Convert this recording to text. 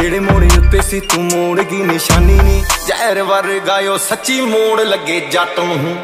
ਜਿਹੜੇ ਮੋੜੇ ਉੱਤੇ ਸੀ, ਤੂੰ ਮੋੜ ਗਈ ਨਿਸ਼ਾਨੀ ਨਹੀਂ ਜ਼ਹਿਰ ਵਰਗਾ ਓ ਸੱਚੀ ਮੋੜ ਲੱਗੇ ਜੱਟ ਨੂੰ।